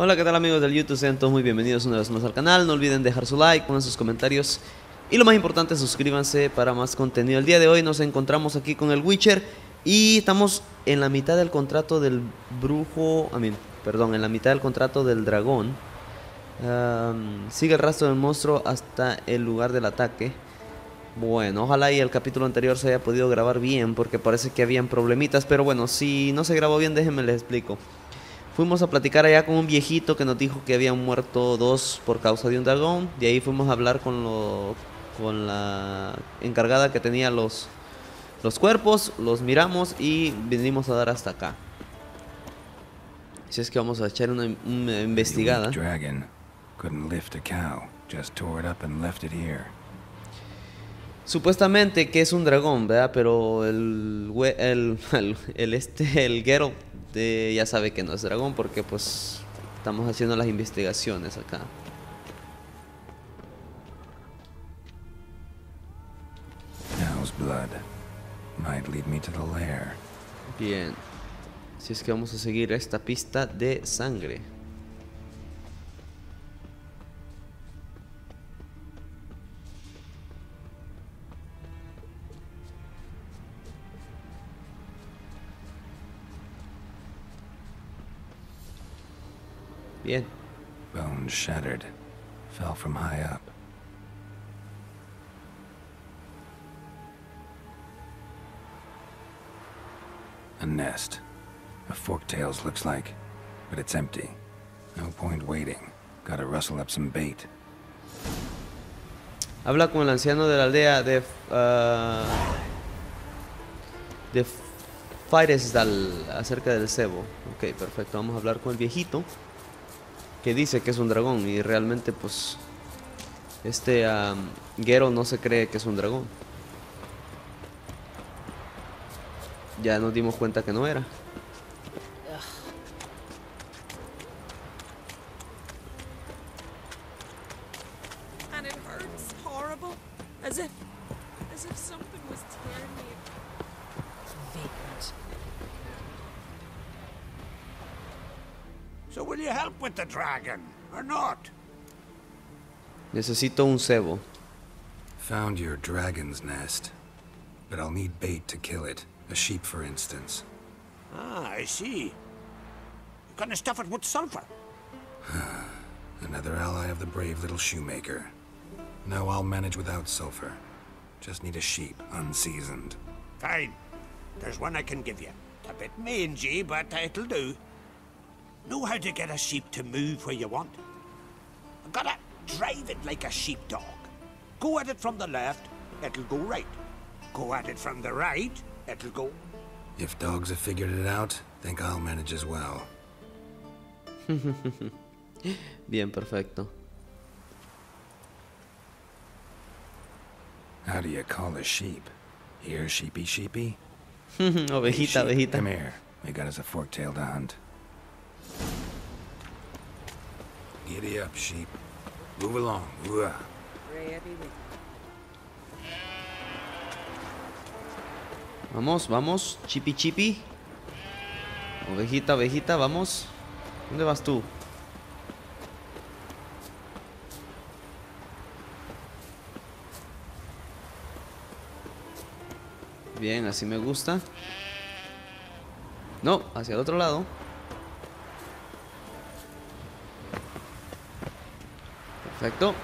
Hola, ¿qué tal amigos del YouTube? Sean todos muy bienvenidos una vez más al canal. No olviden dejar su like, poner sus comentarios y lo más importante, suscríbanse para más contenido. El día de hoy nos encontramos aquí con el Witcher y estamos en la mitad del contrato del brujo, a mí, perdón, en la mitad del contrato del dragón. Sigue el rastro del monstruo hasta el lugar del ataque. Bueno, ojalá y el capítulo anterior se haya podido grabar bien porque parece que habían problemitas, pero bueno, si no se grabó bien déjenme les explico. Fuimos a platicar allá con un viejito que nos dijo que habían muerto dos por causa de un dragón. De ahí fuimos a hablar con, lo, con la encargada que tenía los, los cuerpos. Los miramos y vinimos a dar hasta acá. Así es que vamos a echar una, una investigada. Dragon couldn't lift a cow, just tore it up and left it here. Supuestamente que es un dragón, ¿verdad? Pero el, el, el este, el Geralt ya sabe que no es dragón porque pues estamos haciendo las investigaciones acá. Cow's blood might lead me to the lair. Bien. Así es que vamos a seguir esta pista de sangre. Bien. Bones shattered. Fell from high up. A nest. A forktails looks like, but it's empty. No point waiting. Gotta rustle up some bait. Habla con el anciano de la aldea de. ah, de Firesdal acerca del cebo. Ok, perfecto. Vamos a hablar con el viejito. Que dice que es un dragón. Y realmente, pues. Este am, Gero no se cree que es un dragón. Ya nos dimos cuenta que no era. So will you help with the dragon, or not? Necesito un cebo. Found your dragon's nest. But I'll need bait to kill it. A sheep, for instance. Ah, I see. You gonna stuff it with sulfur? Another ally of the brave little shoemaker. No, I'll manage without sulfur. Just need a sheep, unseasoned. Fine. There's one I can give you. A bit mangy, but it'll do. Know how to get a sheep to move where you want? I've Gotta drive it like a sheepdog. Go at it from the left, it'll go right. Go at it from the right, it'll go. If dogs have figured it out, think I'll manage as well. Bien, perfecto. How do you call a sheep? Here, sheepy, sheepy? ovejita, Sheep, ovejita. Come here. We got us a fork-tailed to hunt. Giddy up, sheep. Move along. Vamos, vamos, chipi chipi. Ovejita, ovejita, vamos. ¿Dónde vas tú? Bien, así me gusta. No, hacia el otro lado. Perfecto.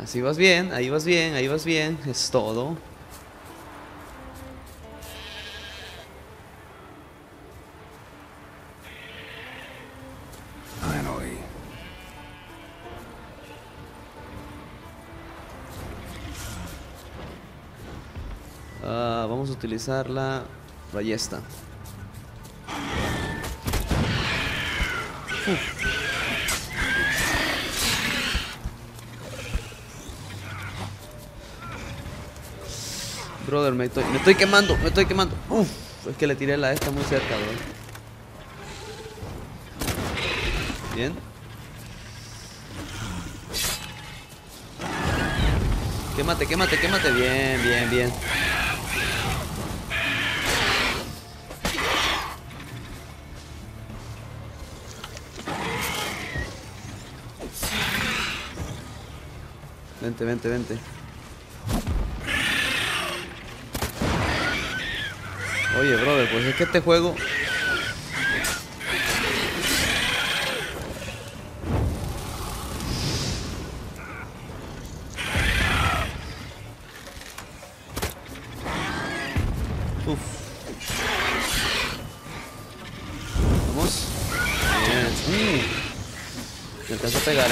Así vas bien, ahí vas bien, ahí vas bien. Es todo. Finally. Ah, vamos a utilizar la ballesta. Brother, me estoy, quemando, me estoy quemando. Uf, es que le tiré la esta muy cerca, bro. Bien. Quémate, quémate, quémate. Bien, bien, bien. Vente, vente, vente. Oye, brother, pues es que este juego... Uf. Vamos. Bien. Me a pegar.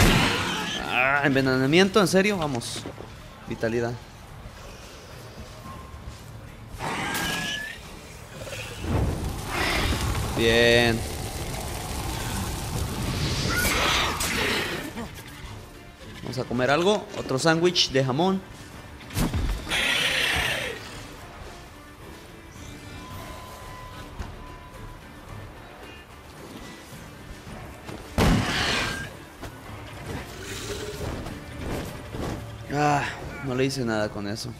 Ah, envenenamiento, ¿en serio? Vamos. Vitalidad. Bien. Vamos a comer algo. Otro sándwich de jamón. Ah, no le hice nada con eso.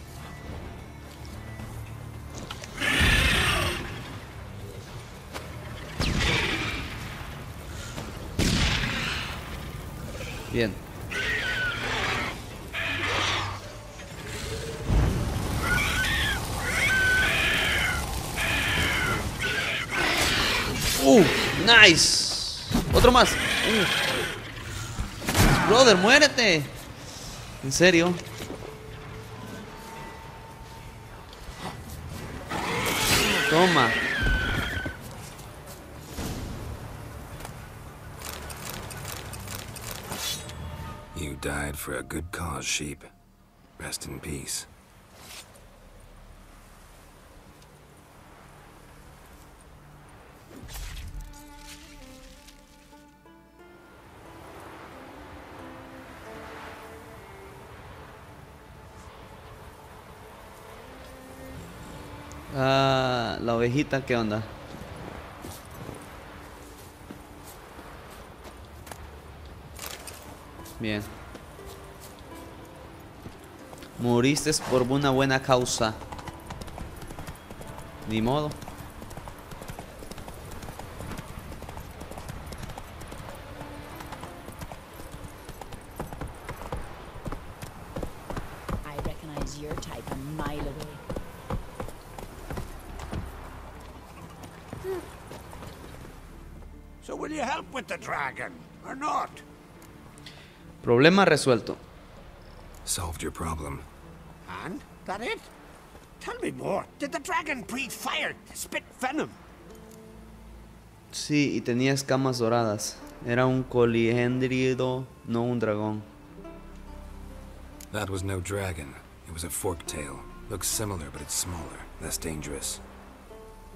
Bien. Uh, nice. Otro más. Uh. Brother, muérete. En serio. Toma. Died for a good cause, sheep. Rest in peace. Ah, la ovejita, ¿qué onda? Bien. Moriste por una buena causa. Ni modo. I recognize your type a mile away. So will you help with the dragon, or not? Problema resuelto. Solved your problem. And? That it? Tell me more. Did the dragon breathe fire, spit venom? Sí, y tenía escamas doradas. Era un coliendrido, no un dragón. That was no dragon. It was a forktail. Looks similar, but it's smaller, less dangerous.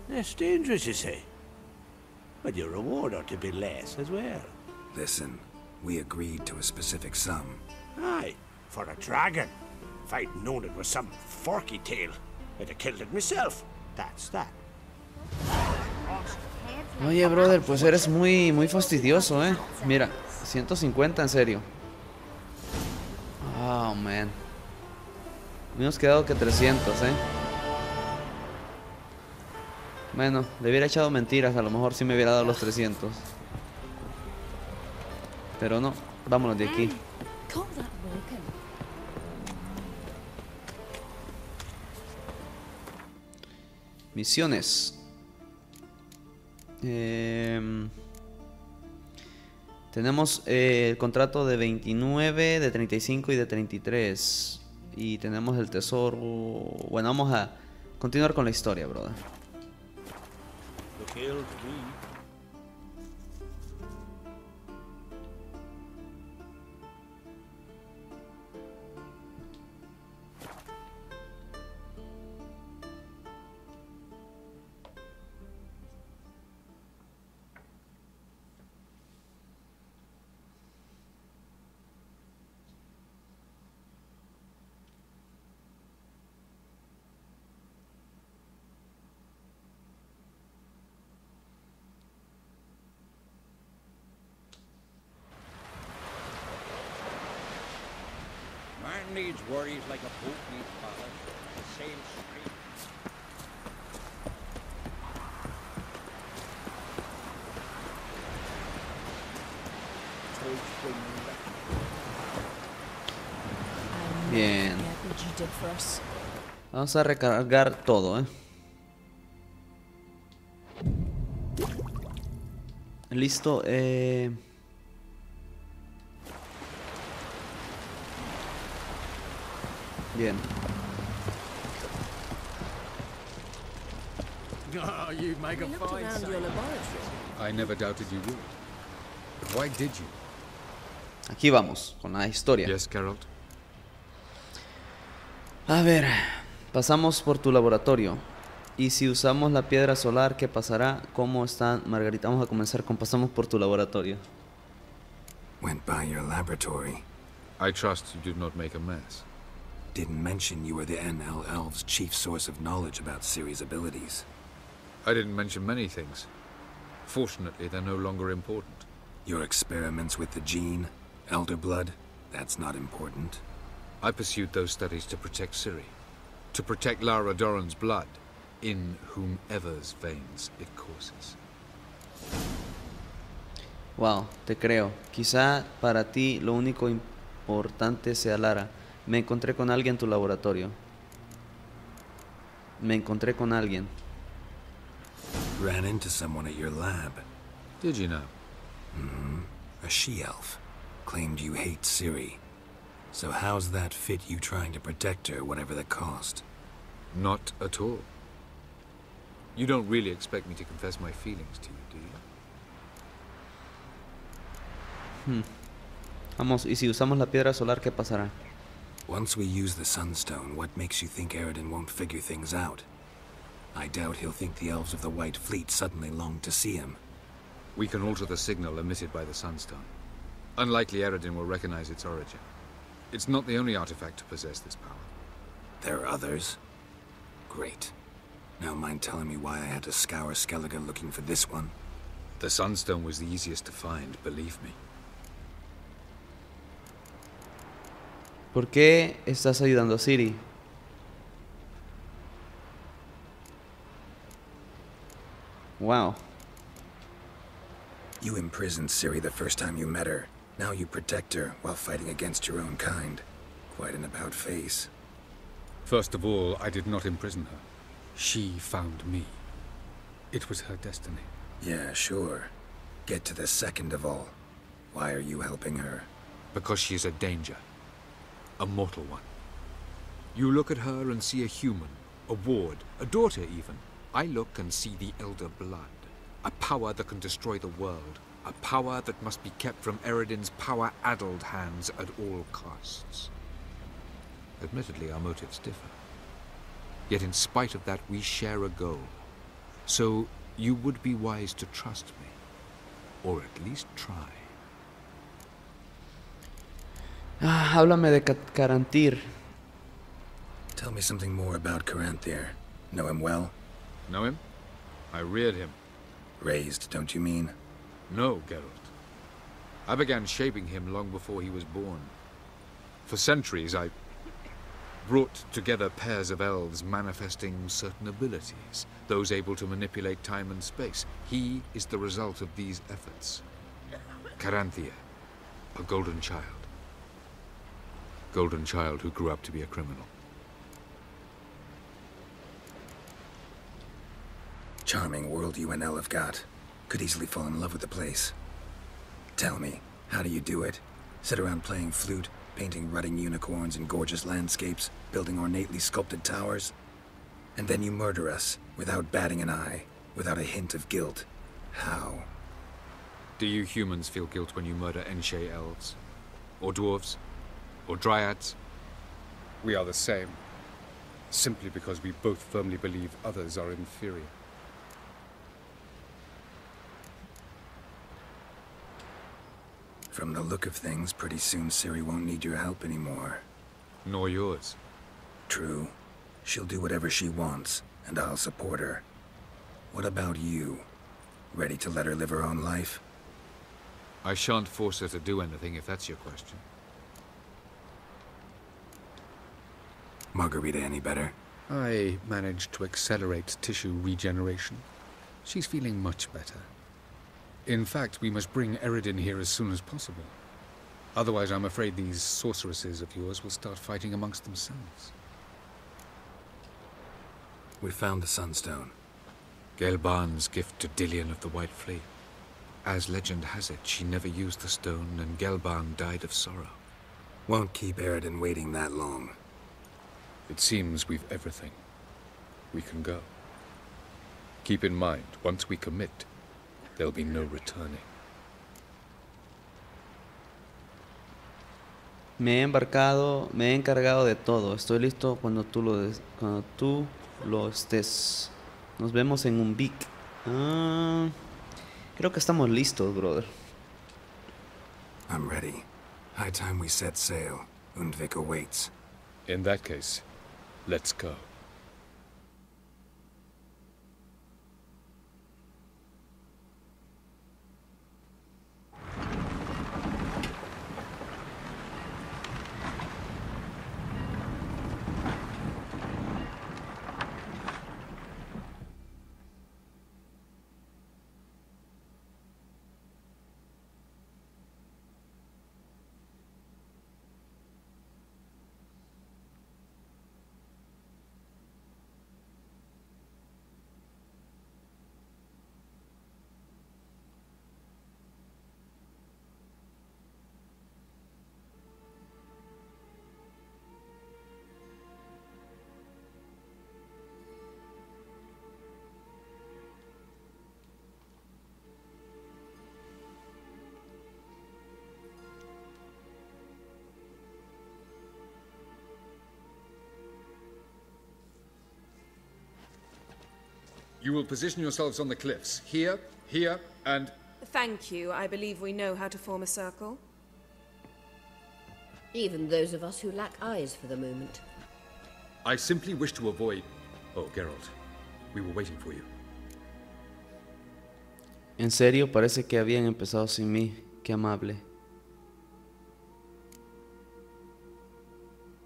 Less dangerous, you say? But your reward ought to be less as well. Listen, we agreed to a specific sum. Aye, for a dragon. If I'd known it was some forky tail, I'd have killed it myself. That's that. Oye, brother, pues eres muy, muy fastidioso, ¿eh? Mira, 150 en serio. Oh, man. Hemos quedado que 300, ¿eh? Bueno, le hubiera echado mentiras, a lo mejor sí me hubiera dado los 300. Pero no, vámonos de aquí. Misiones. Em, tenemos eh, el contrato de 29, de 35 y de 33. Y tenemos el tesoro. Bueno, vamos a continuar con la historia, brother. Bien. Vamos a recargar todo, ¿eh? Listo. Eh... Bien. Oh, you make a We looked fine around your sailor. laboratory. I never doubted you would. But why did you? Aquí vamos con la historia. Yes, Geralt? A ver, pasamos por tu laboratorio. Y si usamos la piedra solar, ¿qué pasará? ¿Cómo está Margarita? Vamos a comenzar con pasamos por tu laboratorio. Went by your laboratory. I trust you did not make a mess. Didn't mention you were the NL Elves' chief source of knowledge about Ciri's abilities. I didn't mention many things. Fortunately, they're no longer important. Your experiments with the gene, Elder Blood, that's not important. I pursued those studies to protect Ciri. To protect Lara Doran's blood, in whomever's veins it courses. Wow, te creo. Quizá para ti lo único importante sea Lara. Me encontré con alguien en tu laboratorio. Me encontré con alguien. Ran into someone at your lab. Did you know? Mm-hmm. A she-elf. Claimed you hate Ciri. So how's that fit you trying to protect her, whatever the cost? Not at all. You don't really expect me to confess my feelings to you, do you? Hmm. Vamos, y si usamos la piedra solar, ¿qué pasará? Once we use the Sunstone, what makes you think Eridan won't figure things out? I doubt he'll think the elves of the White Fleet suddenly long to see him. We can alter the signal emitted by the Sunstone. Unlikely Eredin will recognize its origin. It's not the only artifact to possess this power. There are others? Great. Now mind telling me why I had to scour Skellige looking for this one? The Sunstone was the easiest to find, believe me. ¿Por qué estás ayudando a Siri? Wow. You imprisoned Siri the first time you met her. Now you protect her while fighting against your own kind. Quite an about face. First of all, I did not imprison her. She found me. It was her destiny. Yeah, sure. Get to the second of all. Why are you helping her? Because she is a danger. A mortal one. You look at her and see a human, a ward, a daughter even. I look and see the Elder Blood. A power that can destroy the world. A power that must be kept from Eridan's power-addled hands at all costs. Admittedly, our motives differ. Yet in spite of that, we share a goal. So you would be wise to trust me. Or at least try. Ah, háblame de Ca- Carantir. Tell me something more about Caranthir. Know him well? Know him? I reared him. Raised, don't you mean? No, Geralt. I began shaping him long before he was born. For centuries, I brought together pairs of elves manifesting certain abilities, those able to manipulate time and space. He is the result of these efforts. Caranthia, a golden child. Golden child who grew up to be a criminal. Charming world you and El have got. Could easily fall in love with the place. Tell me, how do you do it? Sit around playing flute, painting rutting unicorns and gorgeous landscapes, building ornately sculpted towers? And then you murder us, without batting an eye, without a hint of guilt. How? Do you humans feel guilt when you murder Enshe elves? Or dwarves? Or dryads? We are the same. Simply because we both firmly believe others are inferior. From the look of things, pretty soon Siri won't need your help anymore. Nor yours. True. She'll do whatever she wants, and I'll support her. What about you? Ready to let her live her own life? I shan't force her to do anything if that's your question. Margarita any better? I managed to accelerate tissue regeneration. She's feeling much better. In fact, we must bring Eridan here as soon as possible. Otherwise, I'm afraid these sorceresses of yours will start fighting amongst themselves. We found the Sunstone. Gelban's gift to Dillion of the White Fleet. As legend has it, she never used the stone, and Gelban died of sorrow. Won't keep Eridan waiting that long. It seems we've everything. We can go. Keep in mind, once we commit, there'll be no returning. Me he embarcado, me he encargado de todo. Estoy listo cuando tú lo, des- cuando tú lo estés. Nos vemos en un Vic. Ah, creo que estamos listos, brother. I'm ready. High time we set sail. Undvik awaits. In that case, let's go. You will position yourselves on the cliffs. Here, here, and Thank you. I believe we know how to form a circle. Even those of us who lack eyes for the moment. I simply wish to avoid. Oh, Geralt, we were waiting for you. En serio, parece que habían empezado sin mí. Qué amable.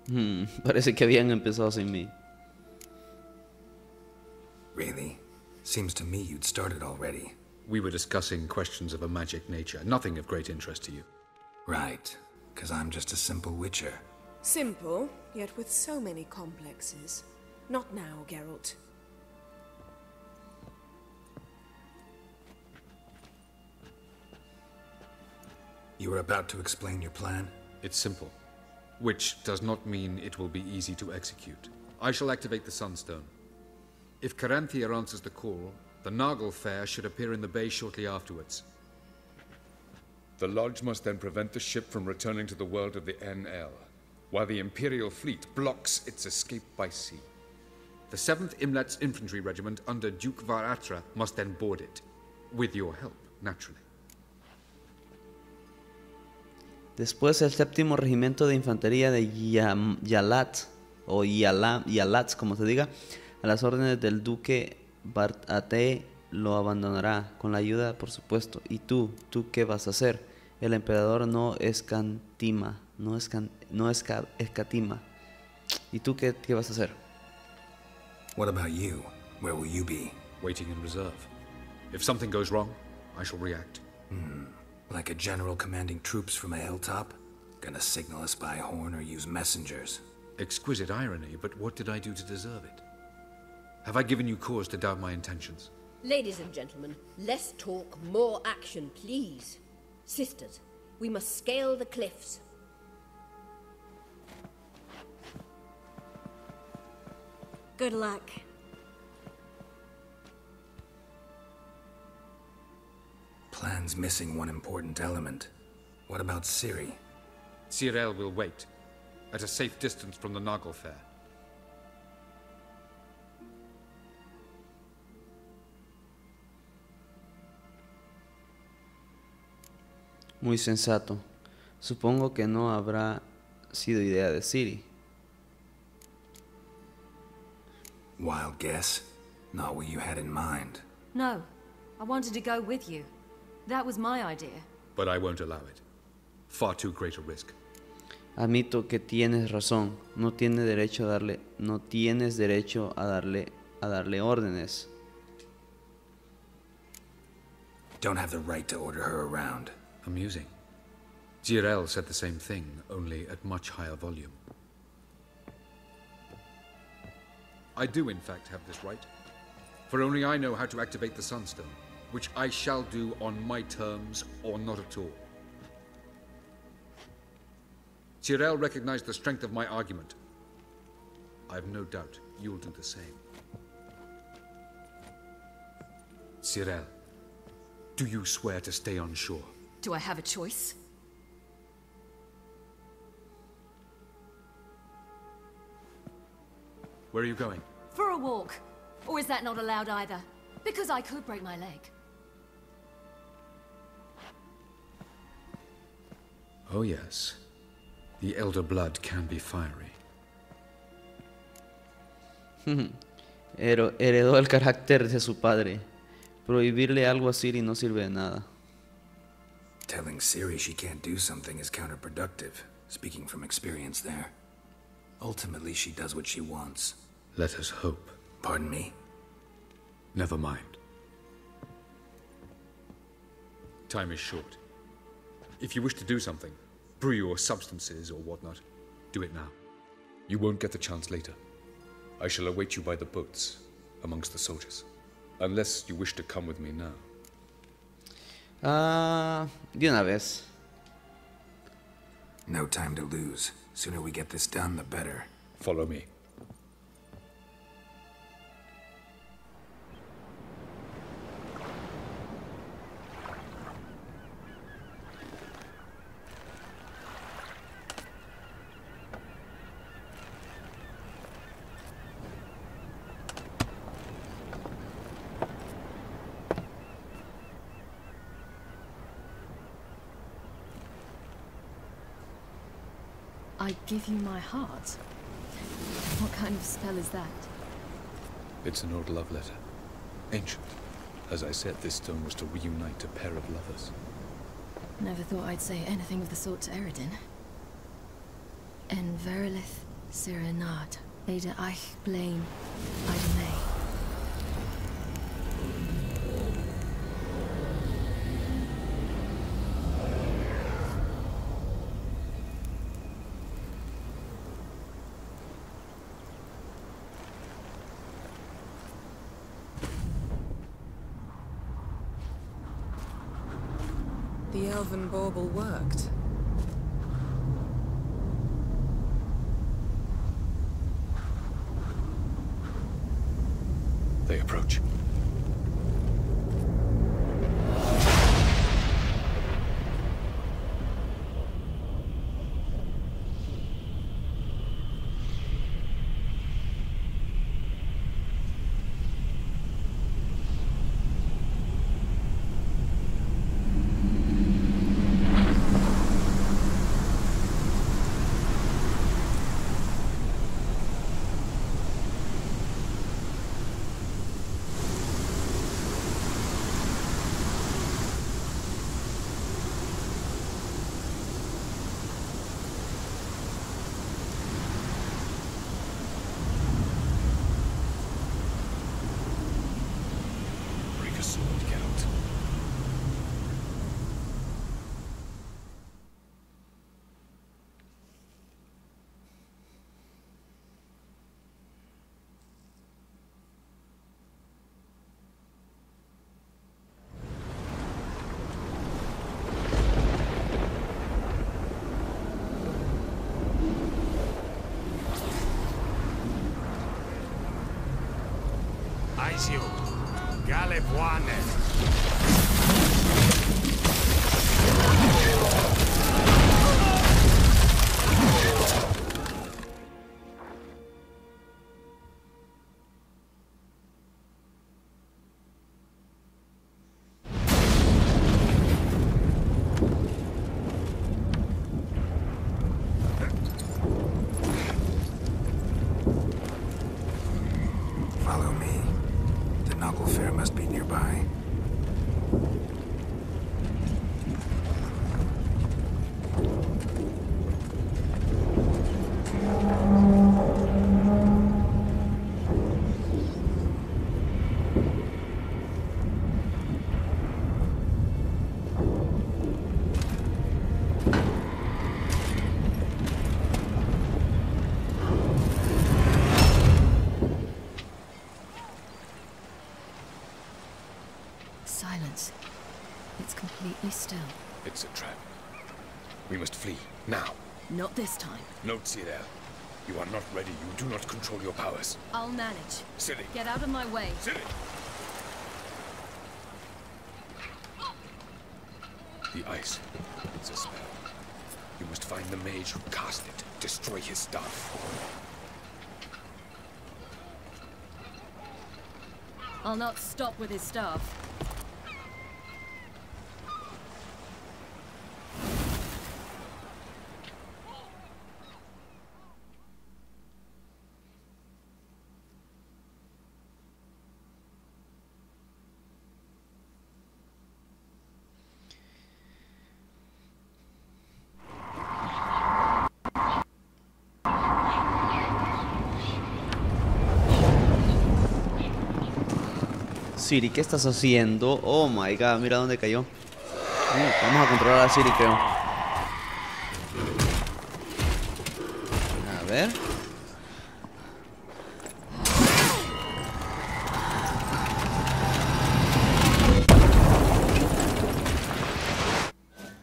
Hmm, parece que habían empezado sin mí. Really? Seems to me you'd started already. We were discussing questions of a magic nature, nothing of great interest to you. Right. Because I'm just a simple witcher. Simple, yet with so many complexes. Not now, Geralt. You were about to explain your plan? It's simple, which does not mean it will be easy to execute. I shall activate the Sunstone. If Caranthia answers the call, the Nargle Fair should appear in the bay shortly afterwards. The Lodge must then prevent the ship from returning to the world of the NL, while the Imperial fleet blocks its escape by sea. The 7th Imlet's Infantry Regiment under Duke Varatra must then board it, with your help, naturally. Después el séptimo regimiento de infantería de Yalat, o Yala- Yalats, como se diga, a las órdenes del duque Barate lo abandonará, con la ayuda, por supuesto. ¿Y tú? ¿Tú qué vas a hacer? El emperador no escantima, no, escan, no esca- escatima. ¿Y tú qué, qué vas a hacer? What about you? Where will you be? Waiting in reserve. If something goes wrong, I shall react. Like a general commanding troops from a hilltop? Gonna signal us by horn or use messengers? Exquisite irony, but what did I do to deserve it? Have I given you cause to doubt my intentions? Ladies and gentlemen, less talk, more action, please. Sisters, we must scale the cliffs. Good luck. Plan's missing one important element. What about Ciri? Cyril will wait, at a safe distance from the Noggle Fair. Muy sensato. Supongo que no habrá sido idea de Siri. Wild guess? Not what you had in mind. No, I wanted to go with you. That was my idea. But I won't allow it. Far too great a risk. Admito que tienes razón. No tiene derecho a darle, no tienes derecho a darle, a darle órdenes. Don't have the right to order her around. Amusing. Jirel said the same thing, only at much higher volume. I do, in fact, have this right. For only I know how to activate the Sunstone, which I shall do on my terms or not at all. Jirel recognized the strength of my argument. I have no doubt you'll do the same. Cyril, do you swear to stay on shore? Do I have a choice? Where are you going? For a walk. Or is that not allowed either? Because I could break my leg. Oh, yes. The Elder Blood can be fiery. Hmm. Hero- Heredó el carácter de su padre. Prohibirle algo a Siri no sirve de nada. Telling Siri she can't do something is counterproductive, speaking from experience there. Ultimately, she does what she wants. Let us hope. Pardon me? Never mind. Time is short. If you wish to do something, brew your substances or whatnot, do it now. You won't get the chance later. I shall await you by the boats, amongst the soldiers. Unless you wish to come with me now. Ah, de una vez. No time to lose. Sooner we get this done, the better. Follow me. Give you my heart. What kind of spell is that? It's an old love letter. Ancient. As I said, this stone was to reunite a pair of lovers. Never thought I'd say anything of the sort to Eredin. En verilith serenad, Ada eich blaen, Ida May. The elven bauble worked. you. Galevoines. Not this time. Note, Cyril. You are not ready. You do not control your powers. I'll manage. Silly. Get out of my way. Silly! The ice. It's a spell. You must find the mage who cast it. Destroy his staff. I'll not stop with his staff. Siri, ¿qué estás haciendo? Oh my god, mira dónde cayó. Uh, vamos a controlar a Siri, creo. A ver.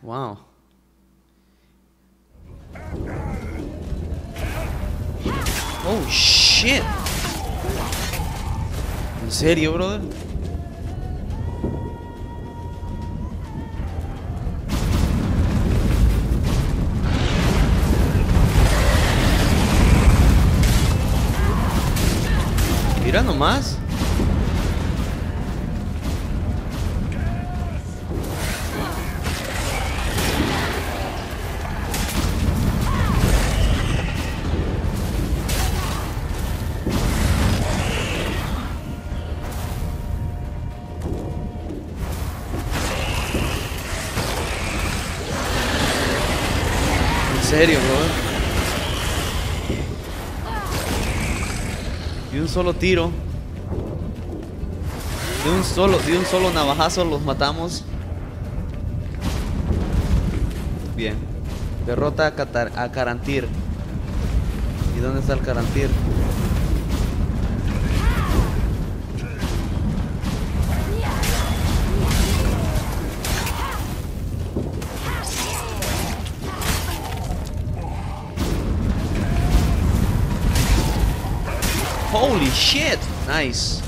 Wow. Oh shit. ¿En serio, brother? Nomás. En serio, brother. Y un solo tiro. De un solo, de un solo navajazo los matamos. Bien. Derrota a, Catar- a Carantir. ¿Y dónde está el Carantir? Holy shit! Nice.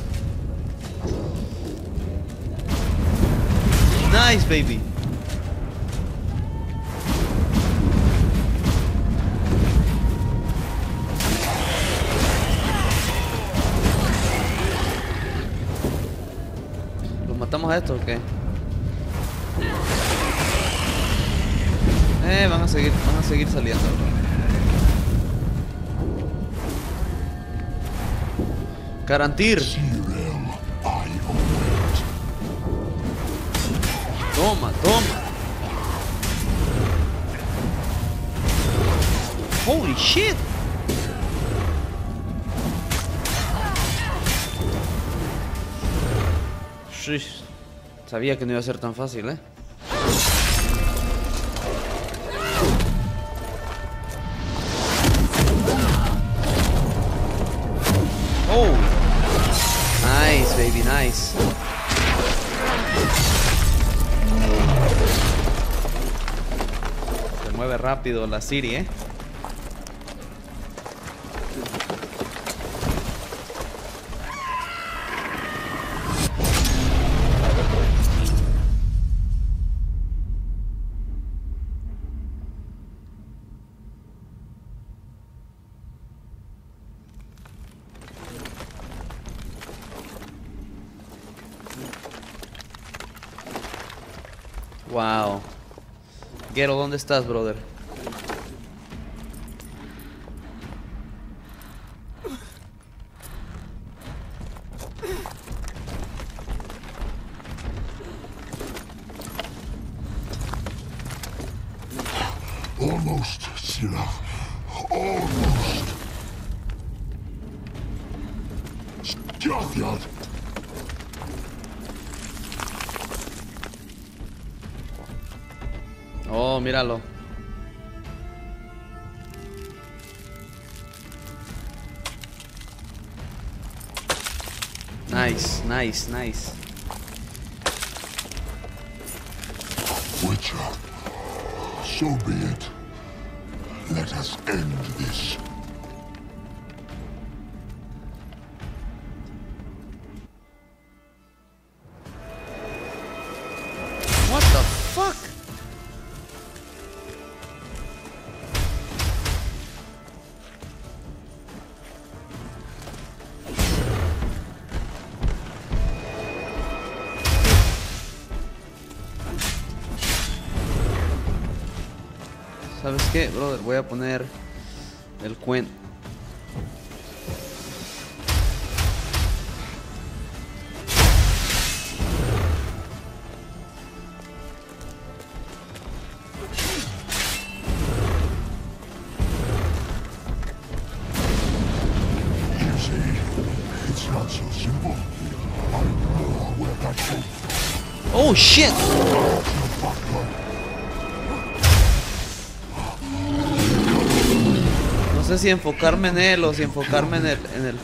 Baby. ¿Los matamos a estos o qué? Eh, van a seguir, van a seguir saliendo. Carantir. Toma, Holy shit. Shish. Sabía que no iba a ser tan fácil, ¿eh? Oh. Nice, baby, nice. Se mueve rápido la Siri, ¿eh? Gero, ¿dónde estás, brother? Almost, Sirach. Almost. Oh, míralo. Nice, nice, nice. Witcher. So be it. Let us end this. Qué, brother? Voy a poner el cuento. You see, si enfocarme en él o si enfocarme en el, en el.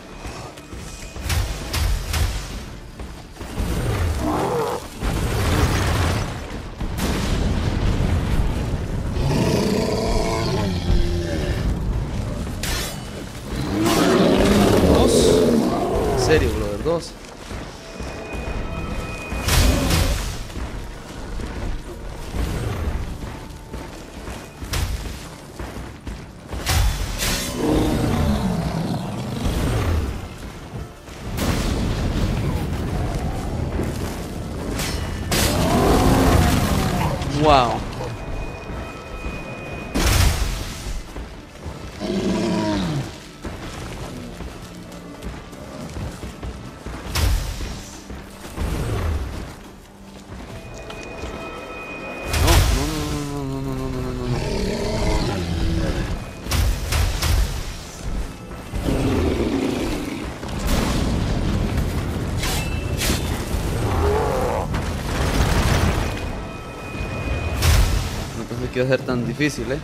A ser tan difícil, eh.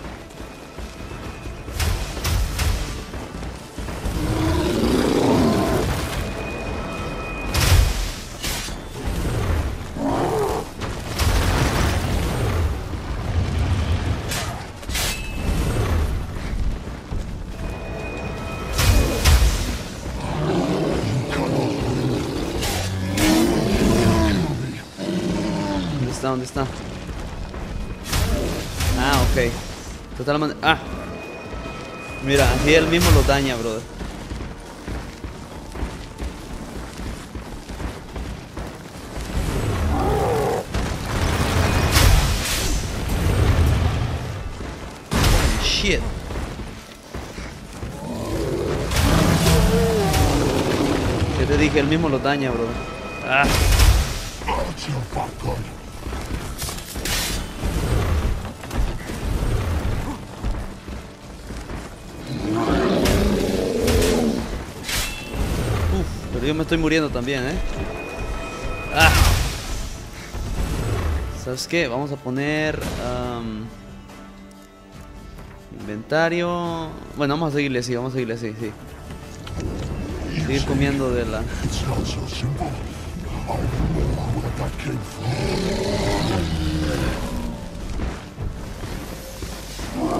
¿Dónde está? ¿Dónde está? Total man- Ah. Mira, así él mismo lo daña, brother. Shit. ¿Qué te dije? Él mismo lo daña, brother. Ah. Yo me estoy muriendo también, ¿eh? Ah. ¿Sabes qué? Vamos a poner... am, inventario... Bueno, vamos a seguirle así, vamos a seguirle así, sí. Seguir comiendo de la... That came from.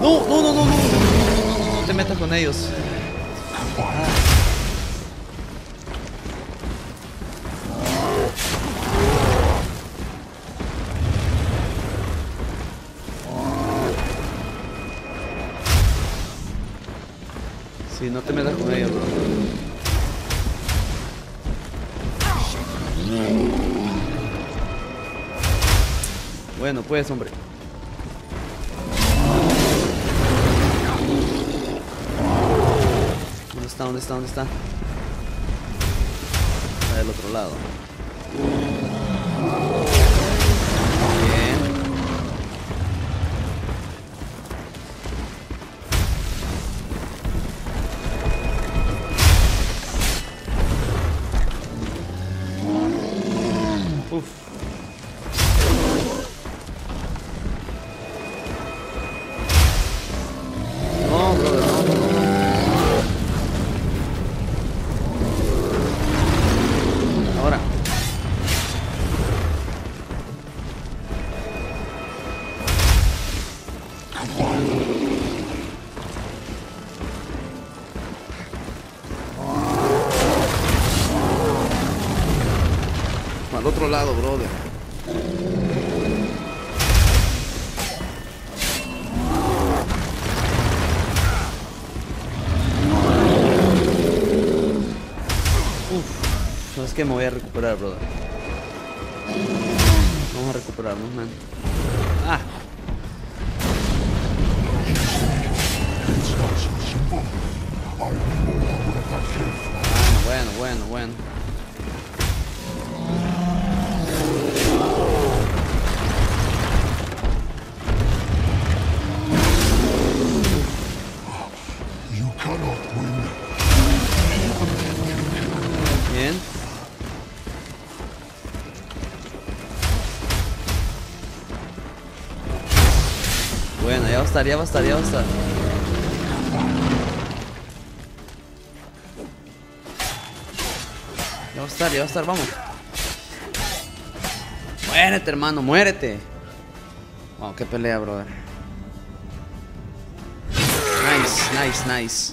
No, no, no, no, no. No te metas con ellos. No te metas con ellos, bro. Bueno, pues, hombre. ¿Dónde está? ¿Dónde está? ¿Dónde está? Está del otro lado. Otro lado, brother. Uf, sabes que me voy a recuperar, brother. Vamos a recuperarnos, man. Bien. Bueno, ya va a estar, ya va a estar, ya va a estar. Ya va a estar, ya va a estar, vamos. Muérete, hermano, muérete. Wow, qué pelea, brother. Nice, nice,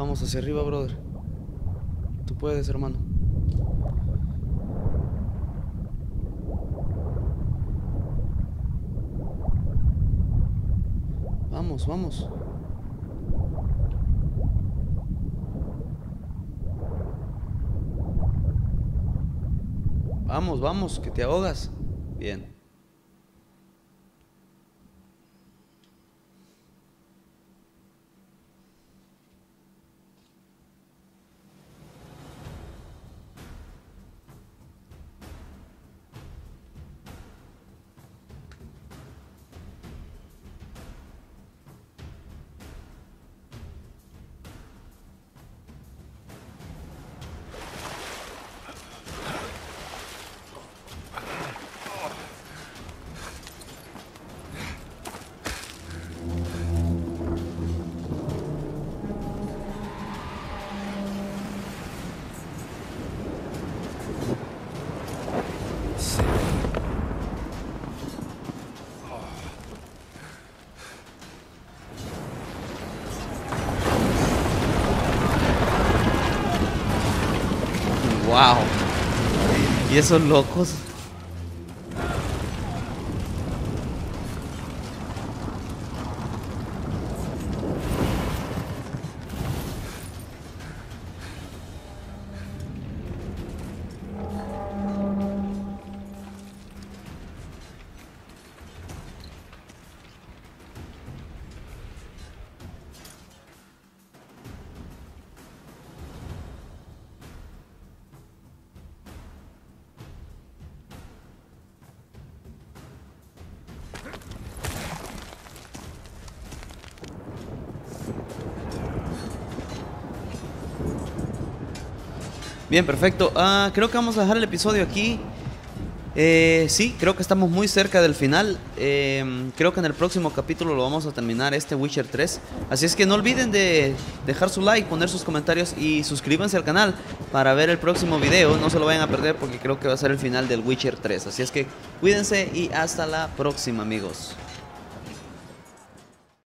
Vamos hacia arriba, brother. Tú puedes, hermano. Vamos, vamos. Vamos, vamos, que te ahogas. Bien. Wow. ¿Y esos locos? Perfecto. Ah, creo que vamos a dejar el episodio aquí. Eh, sí, creo que estamos muy cerca del final. Eh, creo que en el próximo capítulo lo vamos a terminar, este Witcher 3. Así es que no olviden de dejar su like, poner sus comentarios y suscríbanse al canal para ver el próximo video. No se lo vayan a perder porque creo que va a ser el final del Witcher 3. Así es que cuídense y hasta la próxima amigos.